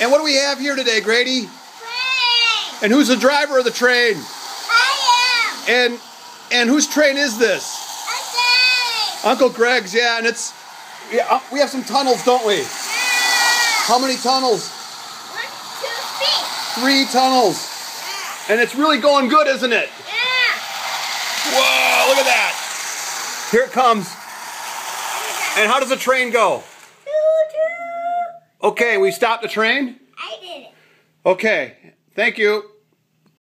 And what do we have here today, Grady? Train. And who's the driver of the train? I am. And and whose train is this? Okay. Uncle Greg's, yeah, and it's yeah, uh, we have some tunnels, don't we? Yeah. How many tunnels? One, two, three. Three tunnels. Yeah. And it's really going good, isn't it? Yeah. Whoa, look at that. Here it comes. And how does the train go? Okay, we stopped the train? I did it. Okay, thank you.